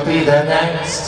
to be the next.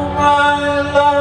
my love.